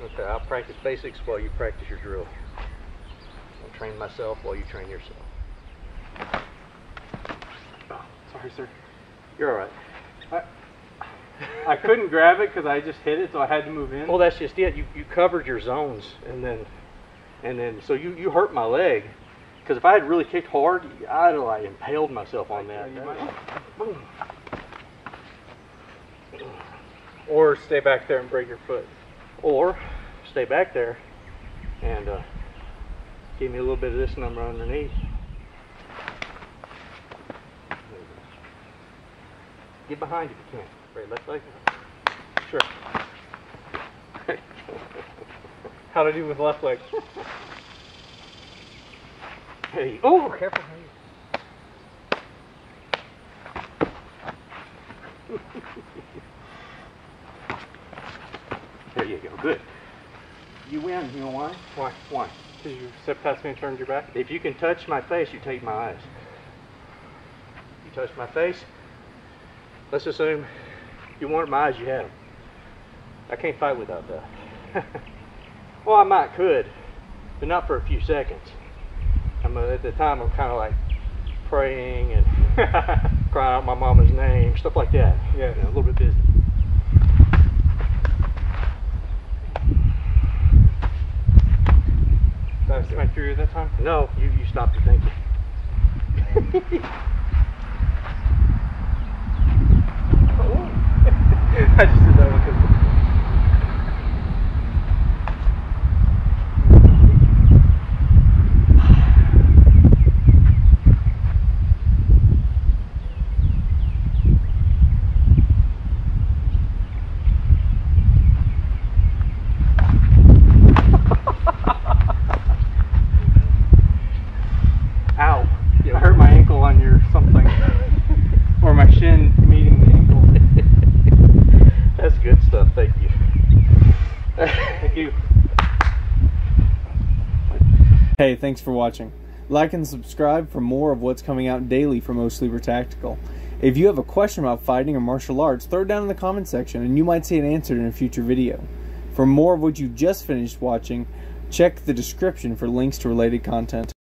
Okay, I'll practice basics while you practice your drill. I'll train myself while you train yourself. Oh, sorry, sir. You're all right. I couldn't grab it because I just hit it, so I had to move in. Well, that's just it. You, you covered your zones, and then, and then, so you, you hurt my leg. Because if I had really kicked hard, I'd have like impaled myself on that. Yeah, Boom. Or stay back there and break your foot. Or stay back there and uh, give me a little bit of this number underneath. Get behind if you can. Right, left leg. Sure. How to do with left leg? Hey, oh, careful. Good. You win. You know why? Why? Why? Because you stepped past me and turned your back? If you can touch my face, you take my eyes. You touch my face, let's assume you wanted my eyes, you had them. I can't fight without that. well, I might could, but not for a few seconds. I'm, uh, at the time, I'm kind of like praying and crying out my mama's name, stuff like that. Yeah. You know, a little bit busy. See my through that time? No, you, you stopped it, thank you. I just did that one because. Ow. I hurt my ankle on your something. or my shin meeting the ankle. That's good stuff, thank you. Thank you. Hey, thanks for watching. Like and subscribe for more of what's coming out daily from O Sleeper Tactical. If you have a question about fighting or martial arts, throw it down in the comment section and you might see it answered in a future video. For more of what you just finished watching, check the description for links to related content.